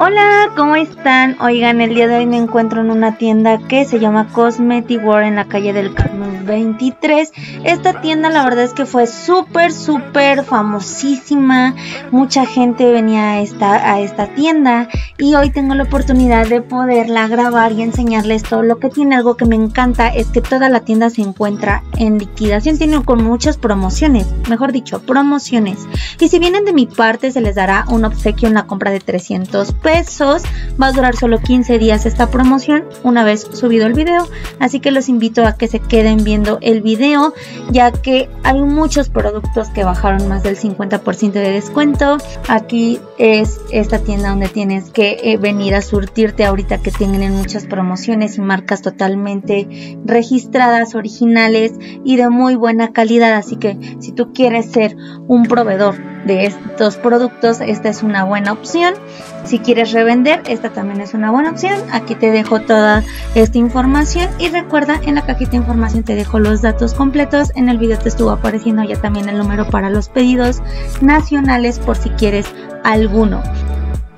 Hola, ¿cómo están? Oigan, el día de hoy me encuentro en una tienda que se llama Cosmetic World en la calle del Carmen 23. Esta tienda la verdad es que fue súper, súper famosísima. Mucha gente venía a esta, a esta tienda y hoy tengo la oportunidad de poderla grabar y enseñarles todo lo que tiene. Algo que me encanta es que toda la tienda se encuentra en liquidación. Tiene con muchas promociones, mejor dicho, promociones. Y si vienen de mi parte se les dará un obsequio en la compra de 300 pesos Va a durar solo 15 días esta promoción una vez subido el video. Así que los invito a que se queden viendo el video ya que hay muchos productos que bajaron más del 50% de descuento. Aquí es esta tienda donde tienes que eh, venir a surtirte ahorita que tienen muchas promociones y marcas totalmente registradas, originales y de muy buena calidad. Así que si tú quieres ser un proveedor de estos productos, esta es una buena opción. Si quieres revender, esta también es una buena opción. Aquí te dejo toda esta información y recuerda en la cajita de información te dejo los datos completos. En el video te estuvo apareciendo ya también el número para los pedidos nacionales por si quieres alguno.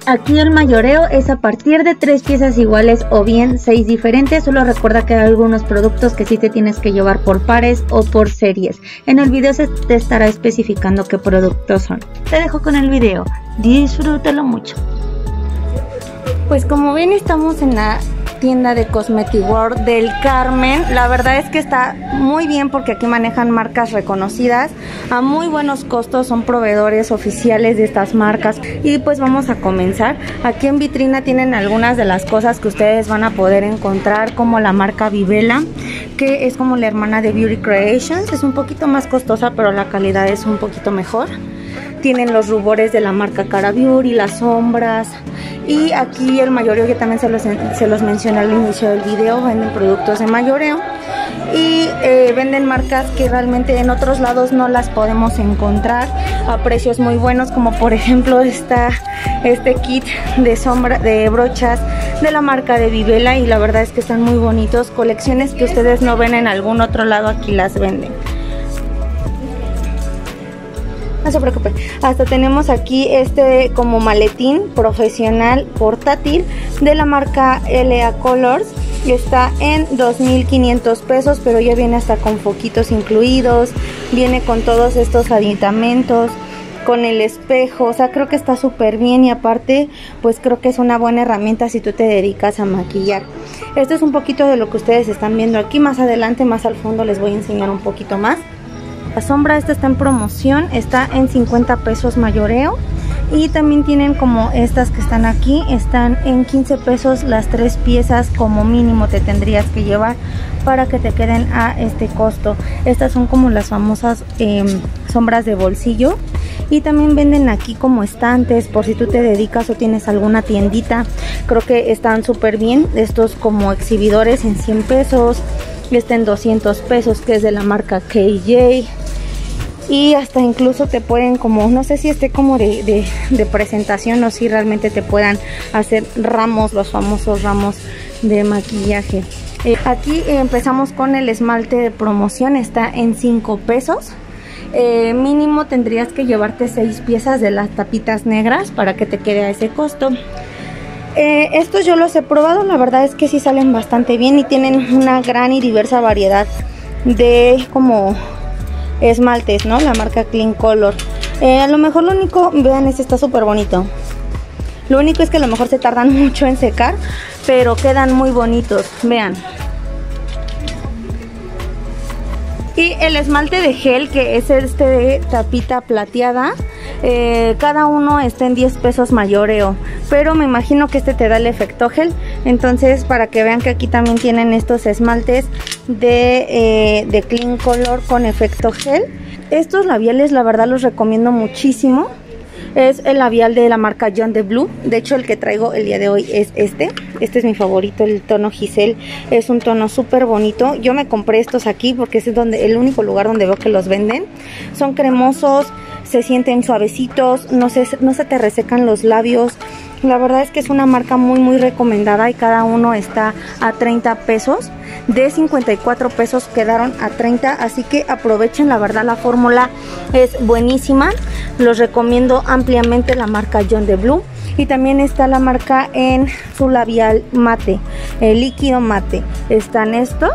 Aquí el mayoreo es a partir de tres piezas iguales o bien seis diferentes. Solo recuerda que hay algunos productos que sí te tienes que llevar por pares o por series. En el video se te estará especificando qué productos son. Te dejo con el video. Disfrútalo mucho. Pues como ven estamos en la tienda de Cosmetic World del Carmen. La verdad es que está muy bien porque aquí manejan marcas reconocidas a muy buenos costos, son proveedores oficiales de estas marcas. Y pues vamos a comenzar. Aquí en vitrina tienen algunas de las cosas que ustedes van a poder encontrar como la marca Vivela, que es como la hermana de Beauty Creations. Es un poquito más costosa, pero la calidad es un poquito mejor. Tienen los rubores de la marca Cara Beauty, las sombras, y aquí el mayoreo que también se los, se los mencioné al inicio del video, venden productos de mayoreo y eh, venden marcas que realmente en otros lados no las podemos encontrar a precios muy buenos como por ejemplo está este kit de sombra de brochas de la marca de Vivela y la verdad es que están muy bonitos colecciones que ustedes no ven en algún otro lado aquí las venden no se preocupe. Hasta tenemos aquí este como maletín profesional portátil de la marca LA Colors. Está en 2.500 pesos, pero ya viene hasta con foquitos incluidos. Viene con todos estos aditamentos con el espejo, o sea, creo que está súper bien y aparte, pues creo que es una buena herramienta si tú te dedicas a maquillar. Esto es un poquito de lo que ustedes están viendo aquí, más adelante, más al fondo les voy a enseñar un poquito más. La sombra esta está en promoción, está en 50 pesos mayoreo. Y también tienen como estas que están aquí, están en 15 pesos las tres piezas como mínimo te tendrías que llevar para que te queden a este costo. Estas son como las famosas em, sombras de bolsillo. Y también venden aquí como estantes por si tú te dedicas o tienes alguna tiendita. Creo que están súper bien. Estos como exhibidores en 100 pesos. Este en 200 pesos que es de la marca KJ y hasta incluso te pueden como, no sé si esté como de, presentación o si realmente te puedan hacer ramos, los famosos ramos de maquillaje. Eh, aquí empezamos con el esmalte de promoción, está en 5 pesos. Eh, mínimo tendrías que llevarte 6 piezas de las tapitas negras para que te quede a ese costo. Eh, estos yo los he probado, la verdad es que sí salen bastante bien y tienen una gran y diversa variedad de como esmaltes, ¿no? La marca Clean Color. Eh, a lo mejor lo único, vean, este está súper bonito. Lo único es que a lo mejor se tardan mucho en secar, pero quedan muy bonitos, vean. Y el esmalte de gel, que es este de tapita plateada, eh, cada uno está en 10 pesos mayoreo. Pero me imagino que este te da el efecto gel. Entonces, para que vean que aquí también tienen estos esmaltes de, eh, de Clean Color con efecto gel. Estos labiales, la verdad, los recomiendo muchísimo. Es el labial de la marca John de Blue. De hecho, el que traigo el día de hoy es este. Este es mi favorito, el tono Giselle. Es un tono súper bonito. Yo me compré estos aquí porque es donde, el único lugar donde veo que los venden. Son cremosos, se sienten suavecitos, no se, no se te resecan los labios. La verdad es que es una marca muy muy recomendada y cada uno está a 30 pesos. De 54 pesos quedaron a 30, así que aprovechen, la verdad la fórmula es buenísima. Los recomiendo ampliamente la marca John de Blue. Y también está la marca en su labial mate, el líquido mate. Están estos.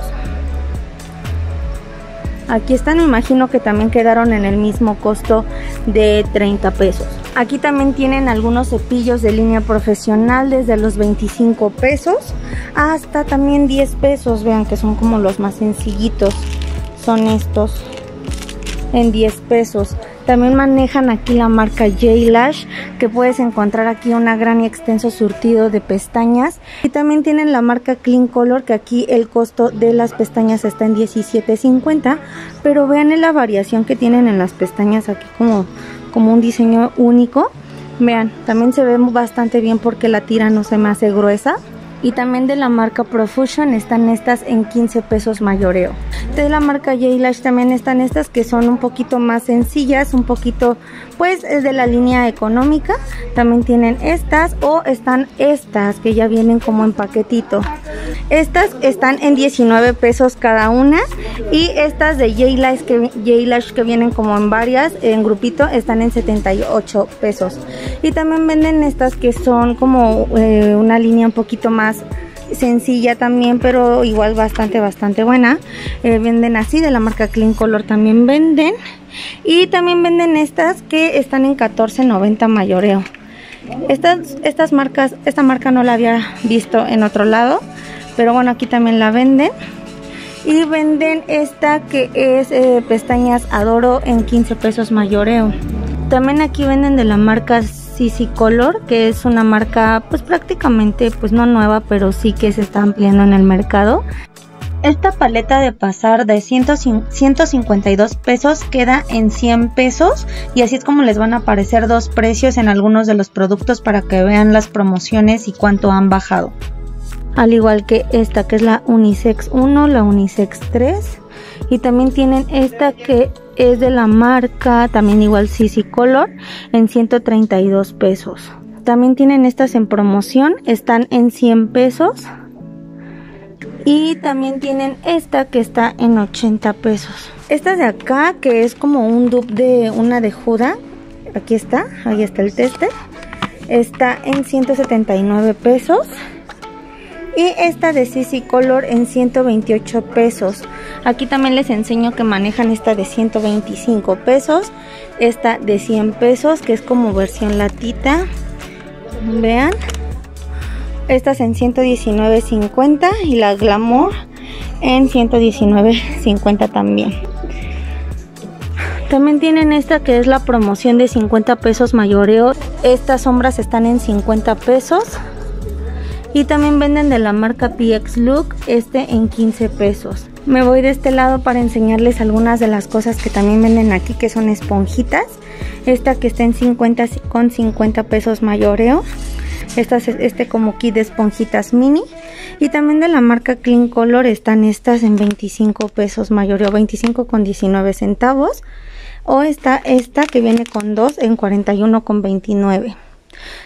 Aquí están, me imagino que también quedaron en el mismo costo de 30 pesos. Aquí también tienen algunos cepillos de línea profesional desde los 25 pesos hasta también 10 pesos. Vean que son como los más sencillitos. Son estos en 10 pesos. También manejan aquí la marca J-Lash, que puedes encontrar aquí una gran y extenso surtido de pestañas. Y también tienen la marca Clean Color, que aquí el costo de las pestañas está en $17.50. Pero vean la variación que tienen en las pestañas aquí como, como un diseño único. Vean, también se ve bastante bien porque la tira no se me hace gruesa y también de la marca Profusion están estas en 15 pesos mayoreo. De la marca J-Lash también están estas que son un poquito más sencillas, un poquito pues es de la línea económica. También tienen estas o están estas que ya vienen como en paquetito. Estas están en 19 pesos cada una y estas de J-Lash que, que vienen como en varias, en grupito, están en 78 pesos. Y también venden estas que son como eh, una línea un poquito más sencilla también pero igual bastante bastante buena. Eh, venden así de la marca Clean Color también venden. Y también venden estas que están en 14.90 mayoreo. Estas, estas marcas esta marca no la había visto en otro lado pero bueno aquí también la venden. Y venden esta que es eh, pestañas Adoro en 15 pesos mayoreo. También aquí venden de la marca Color, que es una marca pues prácticamente pues no nueva, pero sí que se está ampliando en el mercado. Esta paleta de pasar de 152 pesos queda en 100 pesos y así es como les van a aparecer dos precios en algunos de los productos para que vean las promociones y cuánto han bajado. Al igual que esta que es la Unisex 1, la Unisex 3 y también tienen esta que es de la marca también igual CC Color en 132 pesos. También tienen estas en promoción, están en 100 pesos. Y también tienen esta que está en 80 pesos. Esta de acá que es como un dupe de una de Juda. Aquí está, ahí está el tester. Está en 179 pesos. Y esta de CC Color en 128 pesos. Aquí también les enseño que manejan esta de 125 pesos. Esta de 100 pesos, que es como versión latita. Vean. Estas en 119.50 y la Glamour en 119.50 también. También tienen esta que es la promoción de 50 pesos mayoreo. Estas sombras están en 50 pesos. Y también venden de la marca PX Look este en 15 pesos. Me voy de este lado para enseñarles algunas de las cosas que también venden aquí que son esponjitas. Esta que está en 50 con 50 pesos mayoreo. Esta es este como kit de esponjitas mini. Y también de la marca Clean Color están estas en 25 pesos mayoreo, 25 con 19 centavos. O está esta que viene con dos en 41 con 29.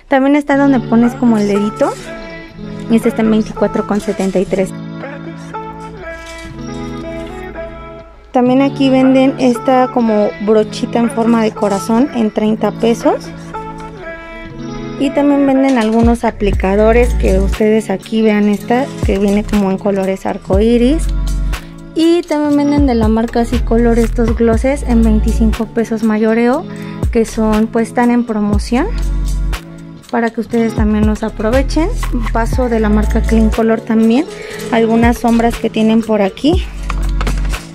También está donde pones como el dedito. Este está en 24 con 73. También aquí venden esta como brochita en forma de corazón en 30 pesos. Y también venden algunos aplicadores que ustedes aquí vean esta que viene como en colores arcoiris. Y también venden de la marca así color estos glosses en 25 pesos mayoreo que son pues están en promoción para que ustedes también los aprovechen. Paso de la marca Clean Color también. Algunas sombras que tienen por aquí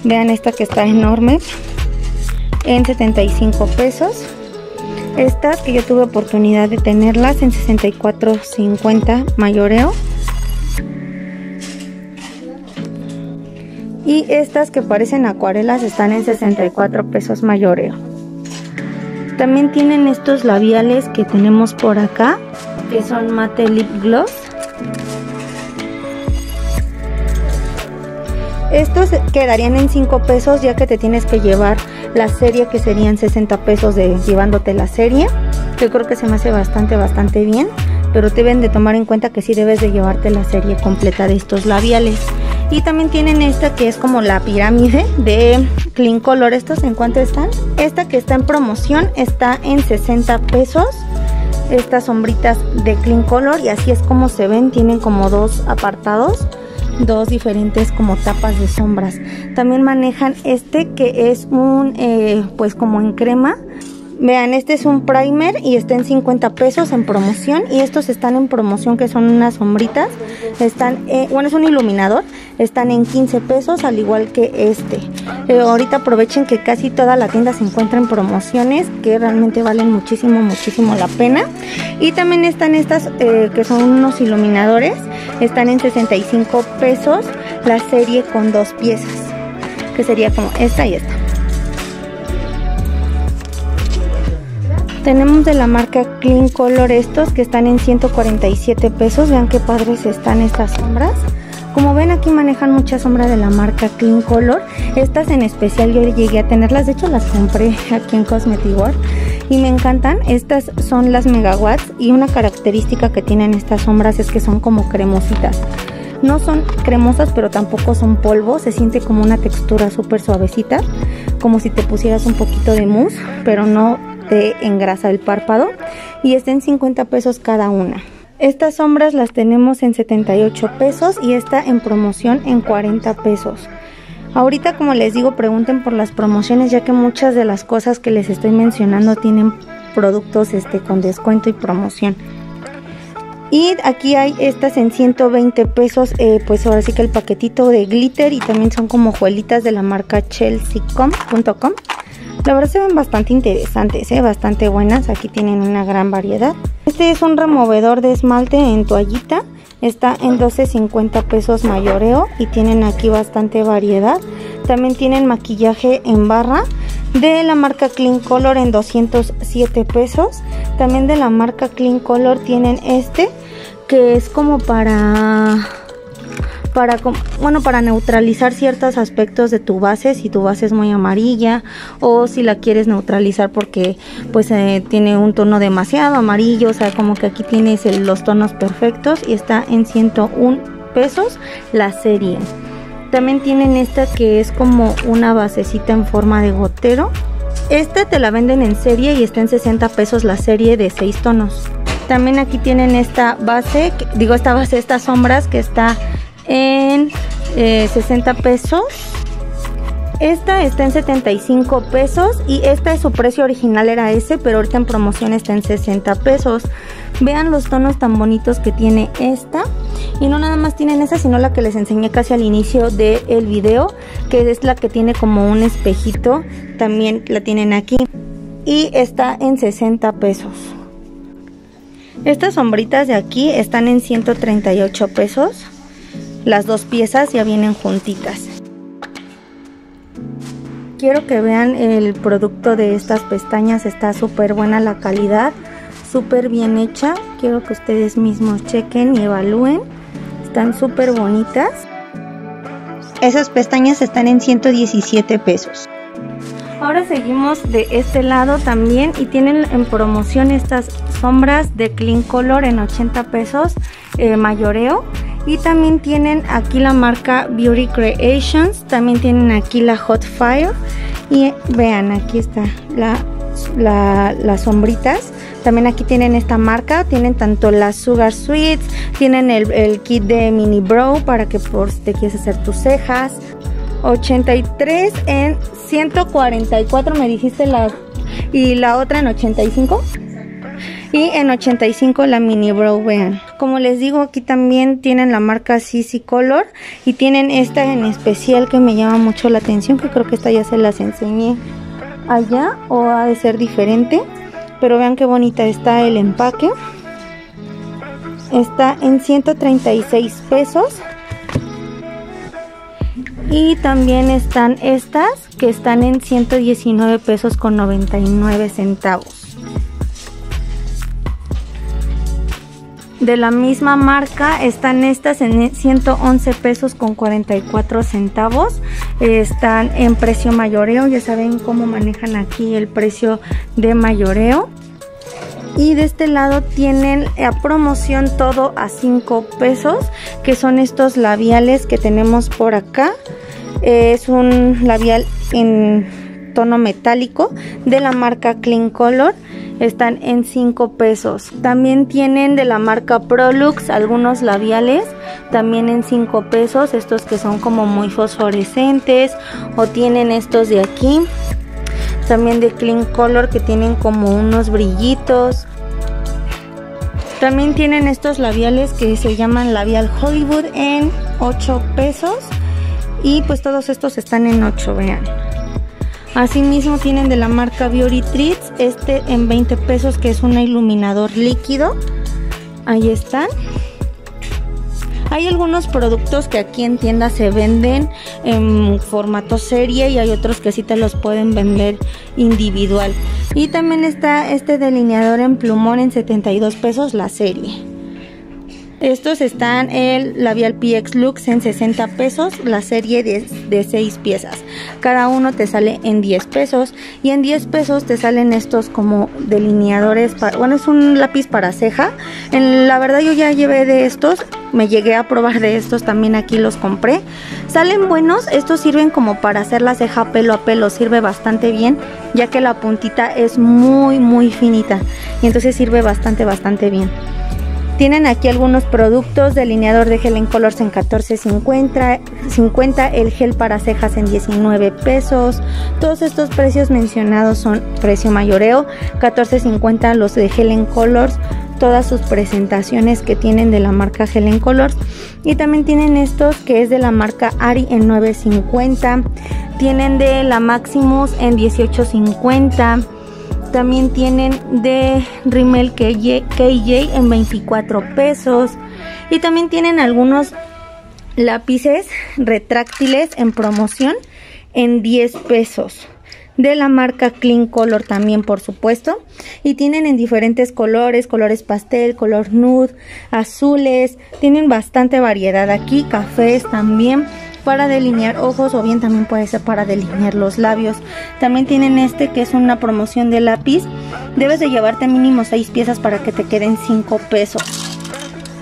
Vean esta que está enorme. En 75 pesos. Estas que yo tuve oportunidad de tenerlas en 64.50 mayoreo. Y estas que parecen acuarelas están en 64 pesos mayoreo. También tienen estos labiales que tenemos por acá, que son mate lip gloss Estos quedarían en 5 pesos ya que te tienes que llevar la serie que serían 60 pesos de llevándote la serie. Yo creo que se me hace bastante, bastante bien. Pero deben de tomar en cuenta que sí debes de llevarte la serie completa de estos labiales. Y también tienen esta que es como la pirámide de Clean Color. ¿Estos en cuánto están? Esta que está en promoción está en 60 pesos. estas sombritas de Clean Color y así es como se ven, tienen como dos apartados dos diferentes como tapas de sombras también manejan este que es un eh, pues como en crema Vean, este es un primer y está en 50 pesos en promoción. Y estos están en promoción que son unas sombritas. Están, eh, bueno, es un iluminador. Están en 15 pesos al igual que este. Eh, ahorita aprovechen que casi toda la tienda se encuentra en promociones que realmente valen muchísimo, muchísimo la pena. Y también están estas eh, que son unos iluminadores. Están en 65 pesos la serie con dos piezas. Que sería como esta y esta. Tenemos de la marca Clean Color estos que están en 147 pesos. Vean qué padres están estas sombras. Como ven aquí manejan mucha sombra de la marca Clean Color. Estas en especial yo llegué a tenerlas. De hecho las compré aquí en Cosmetic World. Y me encantan. Estas son las megawatts. Y una característica que tienen estas sombras es que son como cremositas. No son cremosas pero tampoco son polvo. Se siente como una textura súper suavecita. Como si te pusieras un poquito de mousse. Pero no en grasa el párpado y está en 50 pesos cada una. Estas sombras las tenemos en 78 pesos y está en promoción en 40 pesos. Ahorita como les digo pregunten por las promociones ya que muchas de las cosas que les estoy mencionando tienen productos este, con descuento y promoción. Y aquí hay estas en 120 pesos, eh, pues ahora sí que el paquetito de glitter y también son como juelitas de la marca chelseacom.com. La verdad se ven bastante interesantes, ¿eh? bastante buenas. Aquí tienen una gran variedad. Este es un removedor de esmalte en toallita. Está en 12.50 pesos mayoreo y tienen aquí bastante variedad. También tienen maquillaje en barra de la marca Clean Color en 207 pesos. También de la marca Clean Color tienen este que es como para para, bueno, para neutralizar ciertos aspectos de tu base, si tu base es muy amarilla o si la quieres neutralizar porque pues eh, tiene un tono demasiado amarillo, o sea, como que aquí tienes los tonos perfectos y está en 101 pesos la serie. También tienen esta que es como una basecita en forma de gotero. Esta te la venden en serie y está en 60 pesos la serie de 6 tonos. También aquí tienen esta base, digo esta base, estas sombras que está en 60 eh, pesos. Esta está en 75 pesos y esta es su precio original era ese, pero ahorita en promoción está en 60 pesos. Vean los tonos tan bonitos que tiene esta. Y no nada más tienen esa, sino la que les enseñé casi al inicio del video, que es la que tiene como un espejito. También la tienen aquí. Y está en 60 pesos. Estas sombritas de aquí están en 138 pesos. Las dos piezas ya vienen juntitas. Quiero que vean el producto de estas pestañas, está súper buena la calidad, súper bien hecha. Quiero que ustedes mismos chequen y evalúen. Están súper bonitas. Esas pestañas están en 117 pesos. Ahora seguimos de este lado también y tienen en promoción estas sombras de Clean Color en 80 pesos eh, mayoreo y también tienen aquí la marca Beauty Creations. También tienen aquí la Hot Fire. Y vean, aquí está las sombritas. También aquí tienen esta marca. Tienen tanto las Sugar Sweets. Tienen el, kit de Mini Brow para que por si te quieres hacer tus cejas. 83 en 144 me dijiste la... Y la otra en 85. Y en 85 la Mini Brow, vean. Como les digo, aquí también tienen la marca Sisi Color. Y tienen esta en especial que me llama mucho la atención. Que creo que esta ya se las enseñé allá. O ha de ser diferente. Pero vean qué bonita está el empaque. Está en 136 pesos. Y también están estas que están en 119 pesos con 99 centavos. De la misma marca están estas en 111 pesos con 44 centavos. Están en precio mayoreo ya saben cómo manejan aquí el precio de mayoreo. Y de este lado tienen a promoción todo a 5 pesos que son estos labiales que tenemos por acá. Es un labial en tono metálico de la marca Clean Color están en 5 pesos. También tienen de la marca Prolux algunos labiales, también en 5 pesos, estos que son como muy fosforescentes o tienen estos de aquí. También de Clean Color que tienen como unos brillitos. También tienen estos labiales que se llaman labial Hollywood en 8 pesos. Y pues todos estos están en 8, vean. Asimismo tienen de la marca Beauty Treats este en 20 pesos que es un iluminador líquido. Ahí están. Hay algunos productos que aquí en tienda se venden en formato serie y hay otros que sí te los pueden vender individual. Y también está este delineador en plumón en 72 pesos la serie. Estos están el labial PX Lux en 60 pesos, la serie de, de 6 piezas. Cada uno te sale en 10 pesos y en 10 pesos te salen estos como delineadores, bueno es un lápiz para ceja. En, la verdad yo ya llevé de estos, me llegué a probar de estos, también aquí los compré. Salen buenos, estos sirven como para hacer la ceja pelo a pelo, sirve bastante bien ya que la puntita es muy muy finita y entonces sirve bastante bastante bien. Tienen aquí algunos productos, delineador de gel en colors en 14.50, 50, el gel para cejas en 19 pesos. Todos estos precios mencionados son precio mayoreo, 14.50 los de gel en colors, todas sus presentaciones que tienen de la marca gel en colors y también tienen estos que es de la marca Ari en 9.50, tienen de la Maximus en 18.50 también tienen de Rimmel KJ, KJ en 24 pesos. Y también tienen algunos lápices retráctiles en promoción en 10 pesos. De la marca Clean Color también por supuesto. Y tienen en diferentes colores colores pastel color nude azules. Tienen bastante variedad aquí cafés también para delinear ojos o bien también puede ser para delinear los labios. También tienen este que es una promoción de lápiz. Debes de llevarte mínimo 6 piezas para que te queden 5 pesos.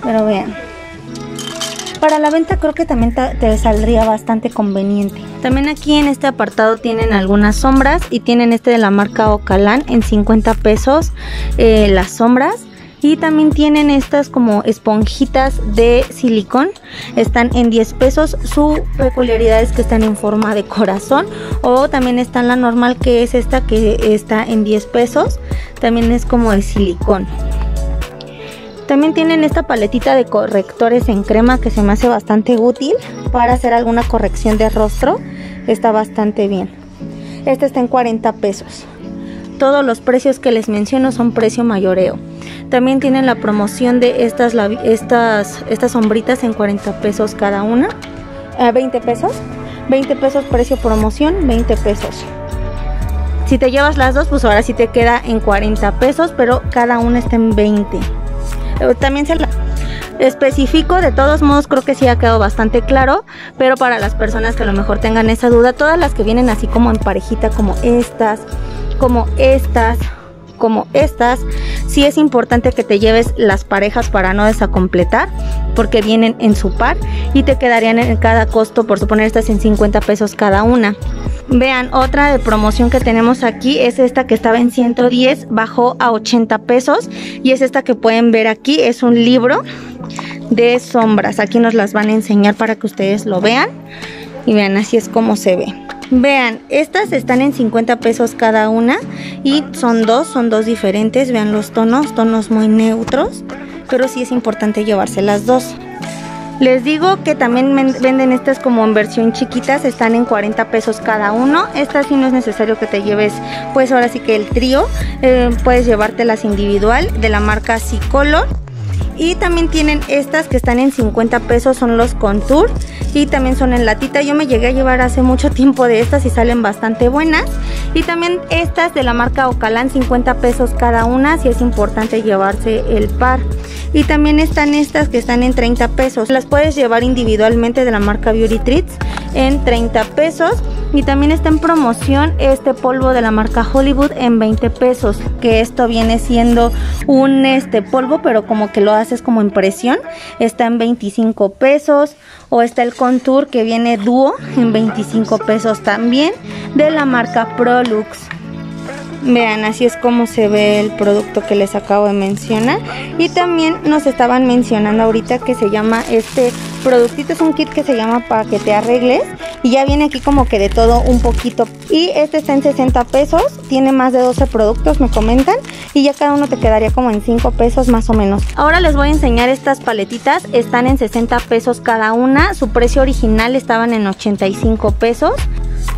Pero vean. Para la venta creo que también te saldría bastante conveniente. También aquí en este apartado tienen algunas sombras y tienen este de la marca Ocalan en 50 pesos eh, las sombras y también tienen estas como esponjitas de silicón. Están en 10 pesos. Su peculiaridad es que están en forma de corazón. O también está la normal que es esta que está en 10 pesos. También es como de silicón. También tienen esta paletita de correctores en crema que se me hace bastante útil para hacer alguna corrección de rostro. Está bastante bien. Este está en 40 pesos. Todos los precios que les menciono son precio mayoreo. También tienen la promoción de estas, estas, estas sombritas en 40 pesos cada una. A 20 pesos. 20 pesos precio promoción, 20 pesos. Si te llevas las dos, pues ahora sí te queda en 40 pesos, pero cada una está en 20. Eh, también se la especifico, de todos modos creo que sí ha quedado bastante claro, pero para las personas que a lo mejor tengan esa duda, todas las que vienen así como en parejita, como estas, como estas, como estas, sí es importante que te lleves las parejas para no desacompletar, porque vienen en su par y te quedarían en cada costo, por suponer estas en 50 pesos cada una. Vean, otra de promoción que tenemos aquí es esta que estaba en 110, bajó a 80 pesos y es esta que pueden ver aquí, es un libro de sombras. Aquí nos las van a enseñar para que ustedes lo vean y vean así es como se ve. Vean, estas están en 50 pesos cada una y son dos, son dos diferentes. Vean los tonos, tonos muy neutros, pero sí es importante llevarse las dos. Les digo que también venden estas como en versión chiquitas, están en 40 pesos cada uno. Estas sí no es necesario que te lleves, pues ahora sí que el trío, eh, puedes llevártelas individual de la marca Cicolor y también tienen estas que están en 50 pesos, son los Contour. Y también son en latita. Yo me llegué a llevar hace mucho tiempo de estas y salen bastante buenas. Y también estas de la marca Ocalán, 50 pesos cada una, si es importante llevarse el par. Y también están estas que están en 30 pesos. Las puedes llevar individualmente de la marca Beauty Treats en 30 pesos. Y también está en promoción este polvo de la marca Hollywood en 20 pesos. Que esto viene siendo un este polvo, pero como que lo haces como impresión. Está en 25 pesos. O está el contour que viene dúo en 25 pesos también. De la marca Prolux. Vean, así es como se ve el producto que les acabo de mencionar. Y también nos estaban mencionando ahorita que se llama este productito, es un kit que se llama para que te arregles. Y ya viene aquí como que de todo un poquito. Y este está en 60 pesos, tiene más de 12 productos, me comentan. Y ya cada uno te quedaría como en 5 pesos más o menos. Ahora les voy a enseñar estas paletitas, están en 60 pesos cada una. Su precio original estaban en 85 pesos.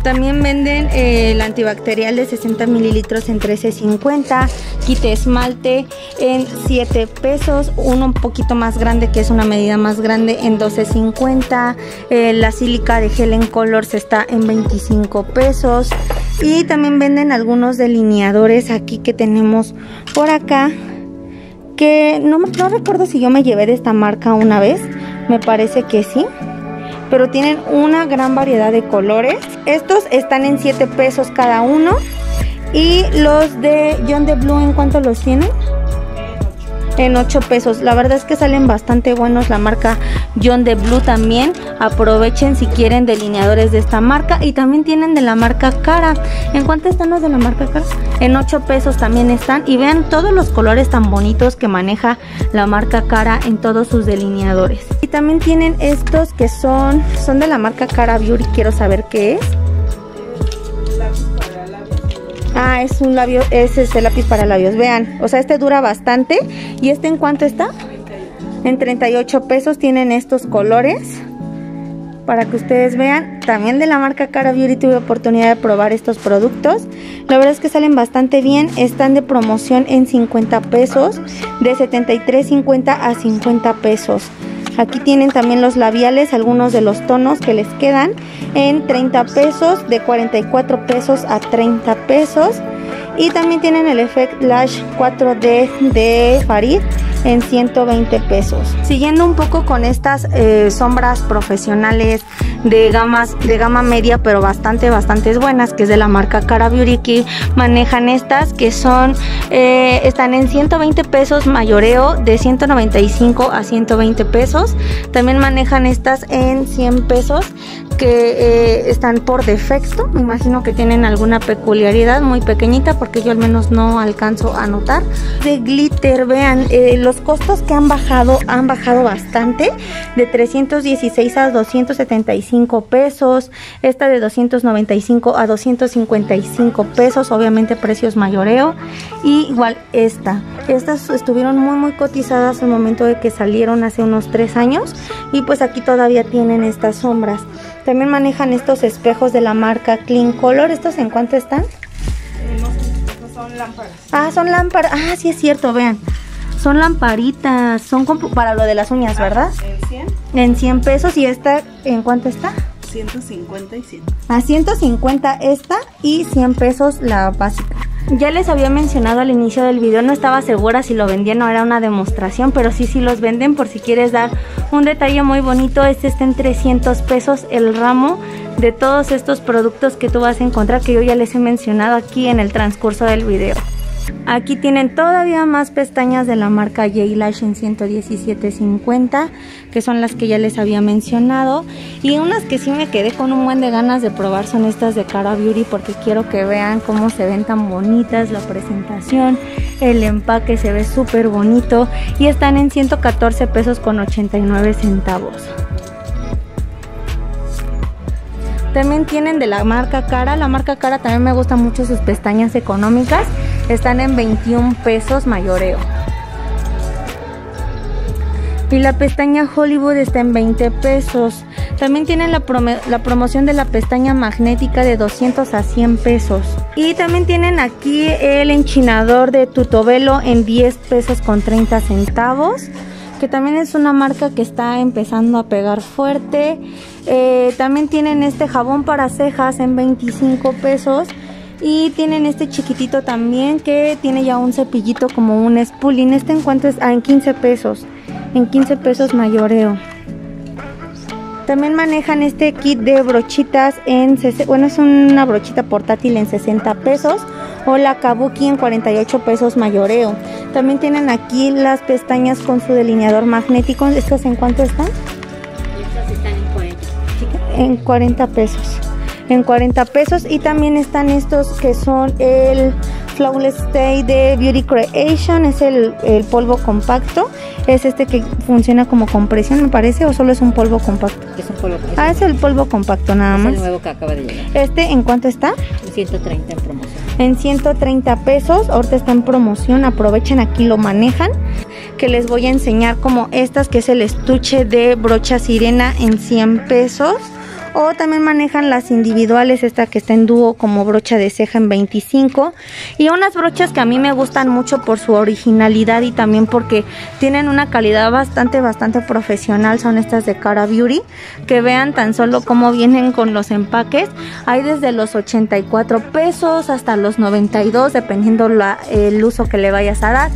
También venden eh, el antibacterial de 60 mililitros en 13.50, kit esmalte en 7 pesos, uno un poquito más grande que es una medida más grande en 12.50, eh, la sílica de gel en colors está en 25 pesos. Y también venden algunos delineadores aquí que tenemos por acá que no, no recuerdo si yo me llevé de esta marca una vez, me parece que sí pero tienen una gran variedad de colores. Estos están en 7 pesos cada uno. Y los de John de Blue, ¿en cuánto los tienen? En 8 pesos. La verdad es que salen bastante buenos la marca John de Blue también. Aprovechen si quieren delineadores de esta marca. Y también tienen de la marca Cara. ¿En cuánto están los de la marca Cara? En 8 pesos también están. Y vean todos los colores tan bonitos que maneja la marca Cara en todos sus delineadores. Y también tienen estos que son, son de la marca Cara Beauty. Quiero saber qué es. Ah, es un labio, es el lápiz para labios. Vean, o sea, este dura bastante. ¿Y este en cuánto está? En 38 pesos tienen estos colores. Para que ustedes vean, también de la marca Cara Beauty tuve oportunidad de probar estos productos. La verdad es que salen bastante bien. Están de promoción en 50 pesos, de 73.50 a 50 pesos. Aquí tienen también los labiales, algunos de los tonos que les quedan en 30 pesos, de 44 pesos a 30 pesos. Y también tienen el Effect Lash 4D de Farid en 120 pesos. Siguiendo un poco con estas eh, sombras profesionales de gamas de gama media, pero bastante, bastante buenas, que es de la marca Cara Beauty, manejan estas, que son, eh, están en 120 pesos mayoreo, de 195 a 120 pesos. También manejan estas en 100 pesos, que eh, están por defecto. Me imagino que tienen alguna peculiaridad muy pequeñita, porque yo al menos no alcanzo a notar. De glitter, vean, los costos que han bajado, han bajado bastante, de 316 a 275 pesos, esta de 295 a 255 pesos, obviamente precios mayoreo, y igual esta, estas estuvieron muy muy cotizadas el momento de que salieron hace unos 3 años, y pues aquí todavía tienen estas sombras. También manejan estos espejos de la marca Clean Color, ¿estos en cuánto están? Son lámparas. Ah, son lámparas. Ah, sí es cierto, vean. Son lamparitas, son para lo de las uñas, ¿verdad? En 100. En 100 pesos. ¿Y esta en cuánto está? 150 y 100. A 150 esta y 100 pesos la básica. Ya les había mencionado al inicio del video, no estaba segura si lo vendían o era una demostración, pero sí, sí los venden por si quieres dar un detalle muy bonito. Este está en 300 pesos el ramo de todos estos productos que tú vas a encontrar que yo ya les he mencionado aquí en el transcurso del video. Aquí tienen todavía más pestañas de la marca J-Lash en 117.50, que son las que ya les había mencionado. Y unas que sí me quedé con un buen de ganas de probar son estas de Cara Beauty, porque quiero que vean cómo se ven tan bonitas la presentación. El empaque se ve súper bonito y están en 114 pesos con 89 centavos. También tienen de la marca Cara. La marca Cara también me gusta mucho sus pestañas económicas. Están en 21 pesos mayoreo. Y la pestaña Hollywood está en 20 pesos. También tienen la, promoción de la pestaña magnética de 200 a 100 pesos. Y también tienen aquí el enchinador de Tutobelo en 10 pesos con 30 centavos. Que también es una marca que está empezando a pegar fuerte. Eh, también tienen este jabón para cejas en 25 pesos. Y tienen este chiquitito también que tiene ya un cepillito como un spooling. Este en cuanto es ah, en 15 pesos. En 15 pesos mayoreo. También manejan este kit de brochitas en... Bueno, es una brochita portátil en 60 pesos. O la Kabuki en 48 pesos mayoreo. También tienen aquí las pestañas con su delineador magnético. ¿Estas en cuánto están? Estas están en 40. En 40 pesos en 40 pesos y también están estos que son el Flawless Stay de Beauty Creation. Es el, el polvo compacto. Es este que funciona como compresión, me parece, o solo es un polvo compacto. Es un polvo. Ah, es el polvo compacto nada es más. el nuevo que acaba de llegar. Este, ¿en cuánto está? 130 en promoción. En 130 pesos. Ahorita está en promoción. Aprovechen aquí lo manejan. Que les voy a enseñar como estas, que es el estuche de brocha sirena en 100 pesos. O también manejan las individuales, esta que está en dúo como brocha de ceja en 25. Y unas brochas que a mí me gustan mucho por su originalidad y también porque tienen una calidad bastante, bastante profesional. Son estas de Cara Beauty. Que vean tan solo cómo vienen con los empaques. Hay desde los 84 pesos hasta los 92, dependiendo el uso que le vayas a dar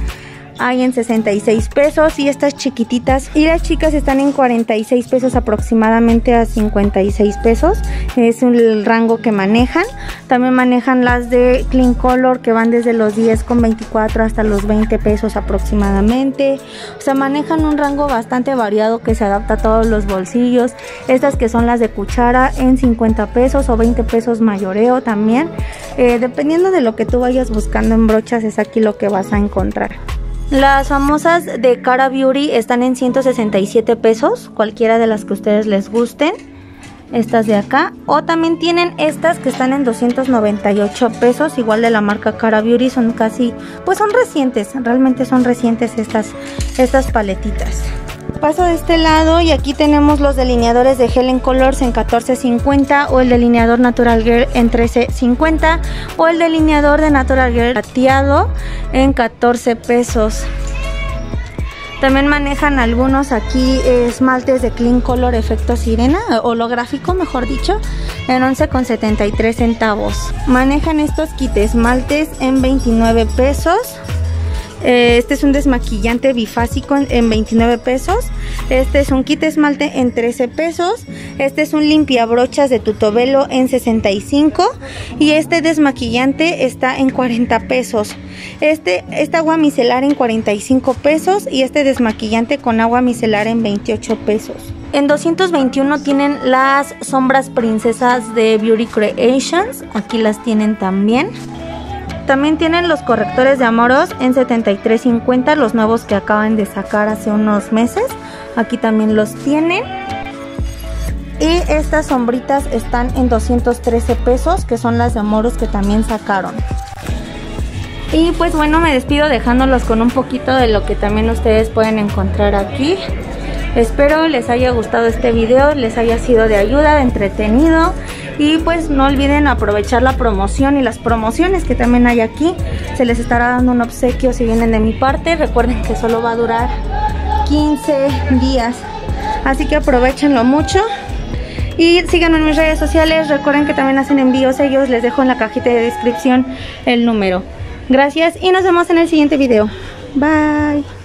hay en 66 pesos y estas chiquititas. Y las chicas están en 46 pesos aproximadamente a 56 pesos. Es el rango que manejan. También manejan las de clean color que van desde los 10 con 24 hasta los 20 pesos aproximadamente. O sea manejan un rango bastante variado que se adapta a todos los bolsillos. Estas que son las de cuchara en 50 pesos o 20 pesos mayoreo también. Eh, dependiendo de lo que tú vayas buscando en brochas es aquí lo que vas a encontrar las famosas de Cara Beauty están en 167 pesos, cualquiera de las que ustedes les gusten. Estas de acá. O también tienen estas que están en 298 pesos, igual de la marca Cara Beauty. Son casi, pues son recientes, realmente son recientes estas, estas paletitas. Paso de este lado y aquí tenemos los delineadores de Helen Colors en 14.50 o el delineador Natural Girl en 13.50 o el delineador de Natural Girl plateado en 14 pesos. También manejan algunos aquí esmaltes de Clean Color efecto sirena, holográfico mejor dicho, en 11,73 centavos. Manejan estos kit esmaltes en 29 pesos. Eh, este es un desmaquillante bifásico en 29 pesos. Este es un kit esmalte en 13 pesos. Este es un limpiabrochas de tutobelo en 65. Y este desmaquillante está en 40 pesos. Este, esta agua micelar en 45 pesos. Y este desmaquillante con agua micelar en 28 pesos. En 221 tienen las sombras princesas de Beauty Creations. Aquí las tienen también. También tienen los correctores de Amoros en 73.50, los nuevos que acaban de sacar hace unos meses. Aquí también los tienen. Y estas sombritas están en 213 pesos, que son las de Amoros que también sacaron. Y pues bueno, me despido dejándolos con un poquito de lo que también ustedes pueden encontrar aquí. Espero les haya gustado este video, les haya sido de ayuda, entretenido y pues no olviden aprovechar la promoción y las promociones que también hay aquí. Se les estará dando un obsequio si vienen de mi parte. Recuerden que solo va a durar 15 días. Así que aprovechenlo mucho. Y síganme en mis redes sociales. Recuerden que también hacen envíos ellos. Les dejo en la cajita de descripción el número. Gracias y nos vemos en el siguiente video. Bye.